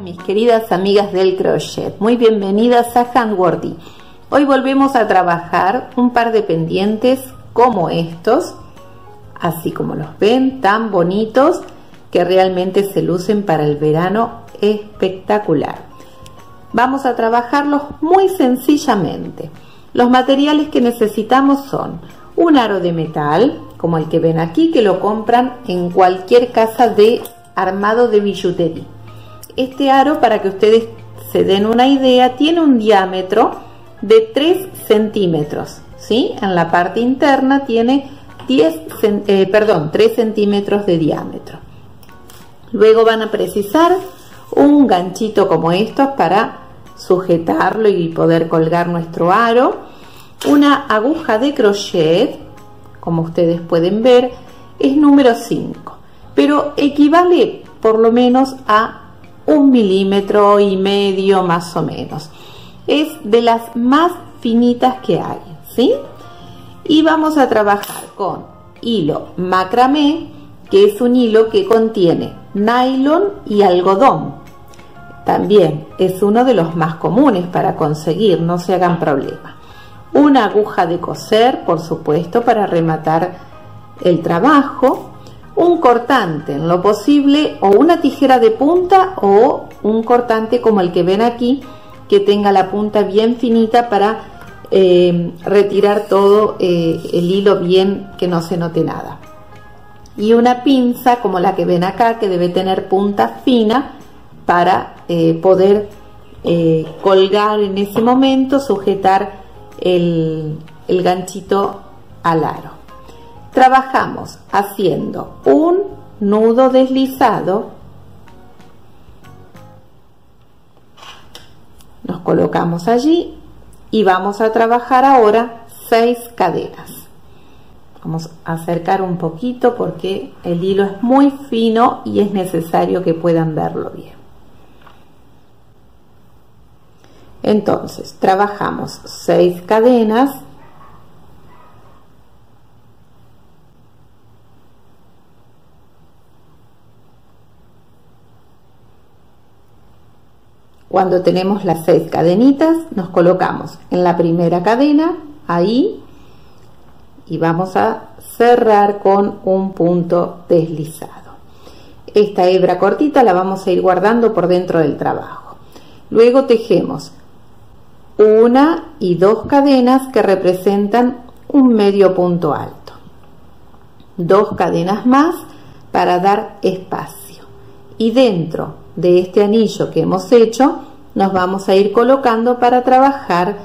Mis queridas amigas del crochet, muy bienvenidas a Handworthy. Hoy volvemos a trabajar un par de pendientes como estos, así como los ven, tan bonitos que realmente se lucen para el verano espectacular. Vamos a trabajarlos muy sencillamente. Los materiales que necesitamos son un aro de metal, como el que ven aquí, que lo compran en cualquier casa de armado de billutería. Este aro, para que ustedes se den una idea, tiene un diámetro de 3 centímetros. ¿sí? En la parte interna tiene 10, eh, perdón, 3 centímetros de diámetro. Luego van a precisar un ganchito como estos para sujetarlo y poder colgar nuestro aro. Una aguja de crochet, como ustedes pueden ver, es número 5, pero equivale por lo menos a un milímetro y medio más o menos. Es de las más finitas que hay, ¿sí? Y vamos a trabajar con hilo macramé, que es un hilo que contiene nylon y algodón. También es uno de los más comunes para conseguir, no se hagan problema. Una aguja de coser, por supuesto, para rematar el trabajo un cortante en lo posible o una tijera de punta o un cortante como el que ven aquí que tenga la punta bien finita para eh, retirar todo eh, el hilo bien que no se note nada. Y una pinza como la que ven acá que debe tener punta fina para eh, poder colgar en ese momento sujetar el, el ganchito al aro trabajamos haciendo un nudo deslizado. Nos colocamos allí y vamos a trabajar ahora seis cadenas vamos a acercar un poquito porque el hilo es muy fino y es necesario que puedan verlo bien. Entonces trabajamos seis cadenas Cuando tenemos las seis cadenitas, nos colocamos en la primera cadena, ahí, y vamos a cerrar con un punto deslizado. Esta hebra cortita la vamos a ir guardando por dentro del trabajo. Luego tejemos una y dos cadenas que representan un medio punto alto. Dos cadenas más para dar espacio. Y dentro de este anillo que hemos hecho nos vamos a ir colocando para trabajar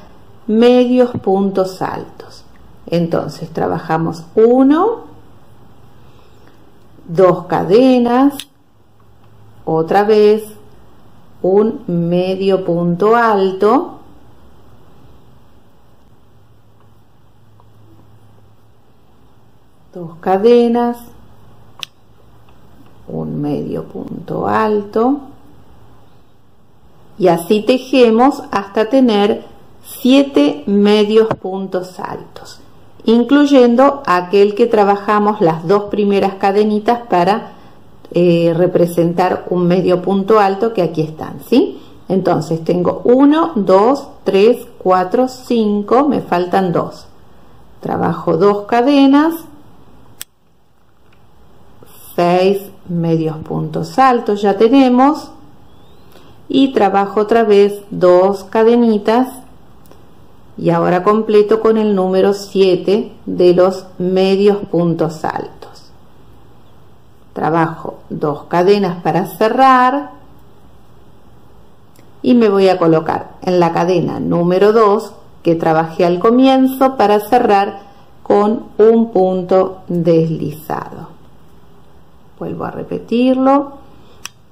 medios puntos altos. Entonces trabajamos uno dos cadenas otra vez un medio punto alto dos cadenas un medio punto alto y así tejemos hasta tener siete medios puntos altos incluyendo aquel que trabajamos las dos primeras cadenitas para eh, representar un medio punto alto que aquí están, ¿sí? Entonces tengo 1, 2, 3, 4, 5, me faltan dos. Trabajo dos cadenas, 6 medios puntos altos ya tenemos. Y trabajo otra vez dos cadenitas. Y ahora completo con el número 7 de los medios puntos altos. Trabajo dos cadenas para cerrar. Y me voy a colocar en la cadena número 2 que trabajé al comienzo para cerrar con un punto deslizado vuelvo a repetirlo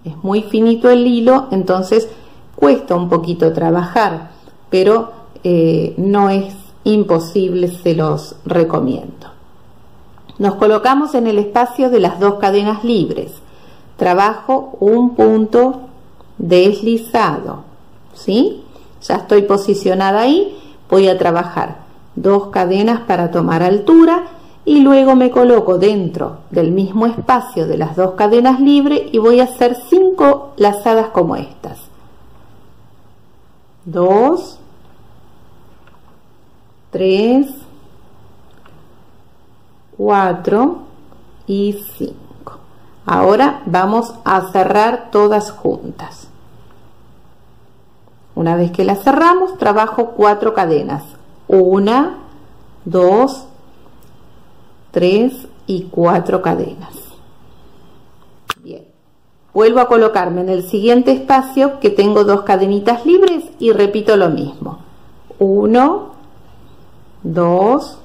es muy finito el hilo entonces cuesta un poquito trabajar pero eh, no es imposible se los recomiendo nos colocamos en el espacio de las dos cadenas libres trabajo un punto deslizado ¿sí? ya estoy posicionada ahí voy a trabajar dos cadenas para tomar altura y luego me coloco dentro del mismo espacio de las dos cadenas libres y voy a hacer cinco lazadas como estas. 2, 3, 4 y 5. Ahora vamos a cerrar todas juntas. Una vez que las cerramos, trabajo cuatro cadenas. Una, dos, tres y cuatro cadenas. Bien. Vuelvo a colocarme en el siguiente espacio que tengo dos cadenitas libres y repito lo mismo. Uno, dos,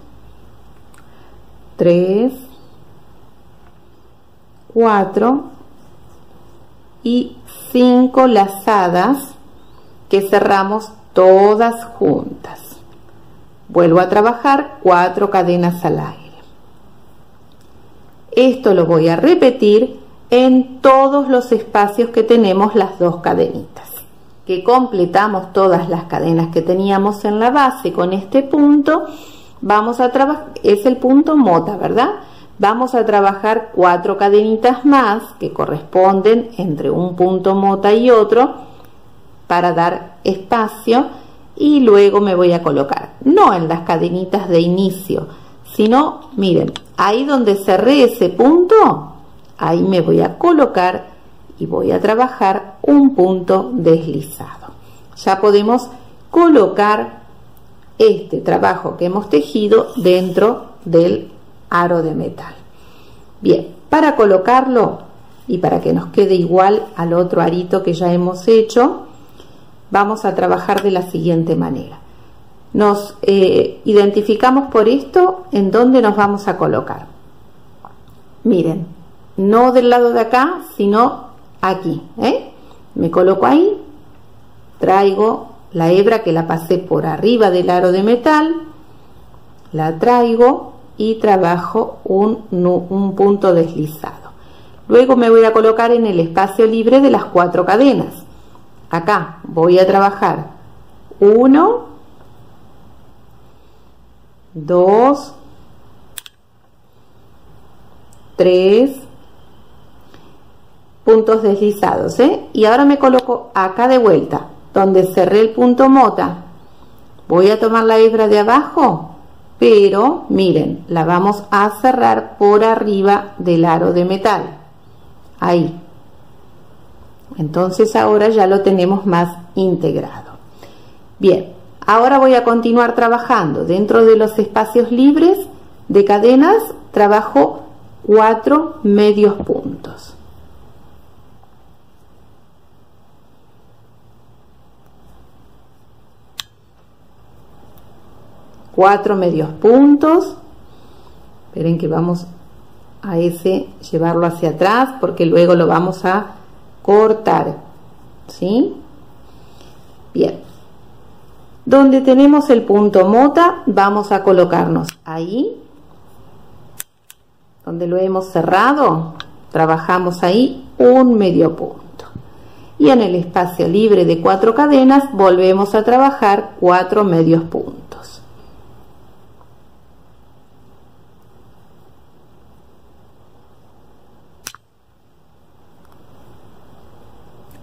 tres, cuatro y cinco lazadas que cerramos todas juntas. Vuelvo a trabajar cuatro cadenas al aire. Esto lo voy a repetir en todos los espacios que tenemos las dos cadenitas. Que completamos todas las cadenas que teníamos en la base con este punto, vamos a trabajar, es el punto mota, ¿verdad? Vamos a trabajar cuatro cadenitas más que corresponden entre un punto mota y otro para dar espacio y luego me voy a colocar, no en las cadenitas de inicio, sino, miren, ahí donde cerré ese punto, ahí me voy a colocar y voy a trabajar un punto deslizado. Ya podemos colocar este trabajo que hemos tejido dentro del aro de metal. Bien, para colocarlo y para que nos quede igual al otro arito que ya hemos hecho, vamos a trabajar de la siguiente manera. Nos eh, identificamos por esto en dónde nos vamos a colocar. Miren, no del lado de acá, sino aquí. ¿eh? Me coloco ahí, traigo la hebra que la pasé por arriba del aro de metal, la traigo y trabajo un, un punto deslizado. Luego me voy a colocar en el espacio libre de las cuatro cadenas. Acá voy a trabajar 1, 2, 3 puntos deslizados. ¿eh? Y ahora me coloco acá de vuelta, donde cerré el punto mota. Voy a tomar la hebra de abajo pero miren, la vamos a cerrar por arriba del aro de metal. Ahí. Entonces ahora ya lo tenemos más integrado. Bien, ahora voy a continuar trabajando. Dentro de los espacios libres de cadenas trabajo cuatro medios puntos. cuatro medios puntos esperen que vamos a ese llevarlo hacia atrás porque luego lo vamos a cortar ¿sí? bien donde tenemos el punto mota vamos a colocarnos ahí. Donde lo hemos cerrado trabajamos ahí un medio punto. Y en el espacio libre de cuatro cadenas volvemos a trabajar cuatro medios puntos.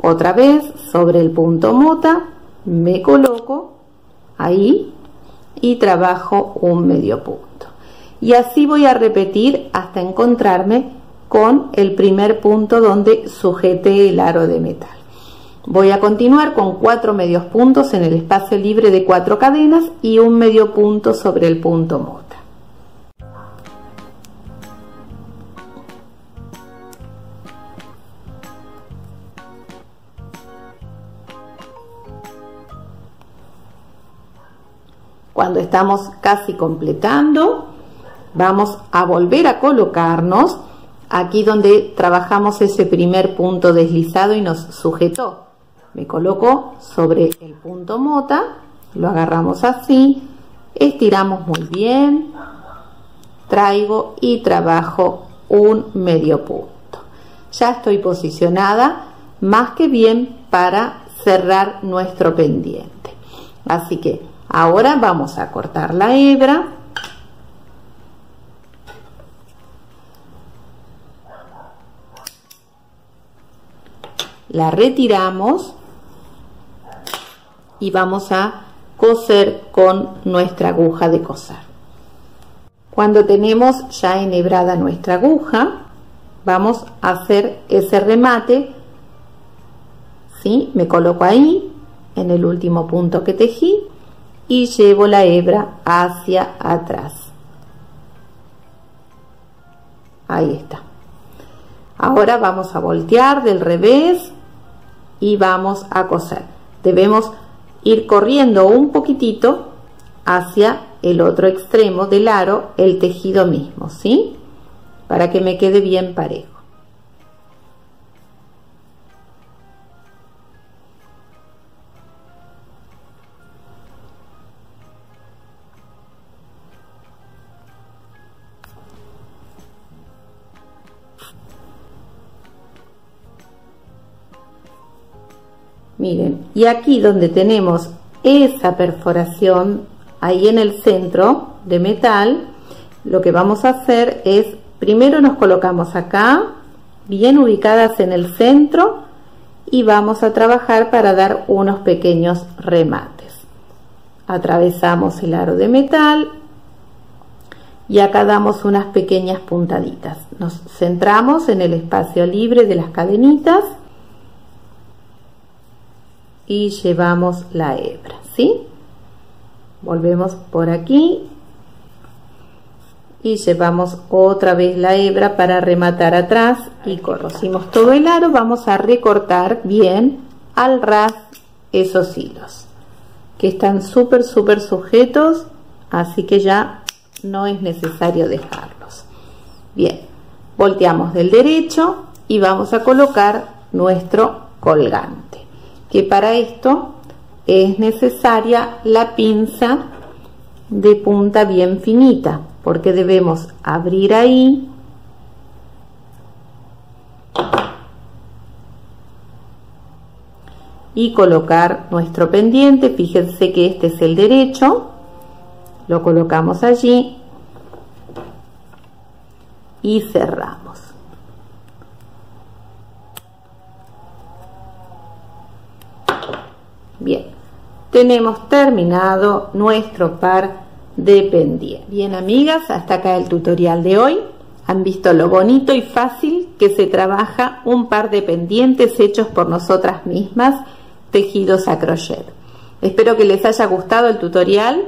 Otra vez sobre el punto mota me coloco ahí y trabajo un medio punto. Y así voy a repetir hasta encontrarme con el primer punto donde sujete el aro de metal. Voy a continuar con cuatro medios puntos en el espacio libre de cuatro cadenas y un medio punto sobre el punto mota. Cuando estamos casi completando, vamos a volver a colocarnos aquí donde trabajamos ese primer punto deslizado y nos sujetó. Me coloco sobre el punto mota, lo agarramos así, estiramos muy bien, traigo y trabajo un medio punto. Ya estoy posicionada más que bien para cerrar nuestro pendiente. Así que Ahora vamos a cortar la hebra. La retiramos y vamos a coser con nuestra aguja de coser. Cuando tenemos ya enhebrada nuestra aguja, vamos a hacer ese remate. ¿sí? Me coloco ahí, en el último punto que tejí, y llevo la hebra hacia atrás. Ahí está. Ahora vamos a voltear del revés y vamos a coser. Debemos ir corriendo un poquitito hacia el otro extremo del aro, el tejido mismo, ¿sí? Para que me quede bien parejo. Miren, y aquí donde tenemos esa perforación, ahí en el centro de metal, lo que vamos a hacer es, primero nos colocamos acá, bien ubicadas en el centro, y vamos a trabajar para dar unos pequeños remates. Atravesamos el aro de metal y acá damos unas pequeñas puntaditas. Nos centramos en el espacio libre de las cadenitas y llevamos la hebra, ¿sí? Volvemos por aquí y llevamos otra vez la hebra para rematar atrás y corrosimos todo el aro, vamos a recortar bien al ras esos hilos que están súper súper sujetos así que ya no es necesario dejarlos. Bien, volteamos del derecho y vamos a colocar nuestro colgante que para esto es necesaria la pinza de punta bien finita porque debemos abrir ahí y colocar nuestro pendiente. Fíjense que este es el derecho lo colocamos allí y cerramos Bien, tenemos terminado nuestro par de pendientes. Bien, amigas, hasta acá el tutorial de hoy. Han visto lo bonito y fácil que se trabaja un par de pendientes hechos por nosotras mismas, tejidos a crochet. Espero que les haya gustado el tutorial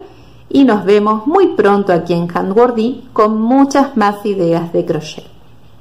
y nos vemos muy pronto aquí en Handwordy con muchas más ideas de crochet.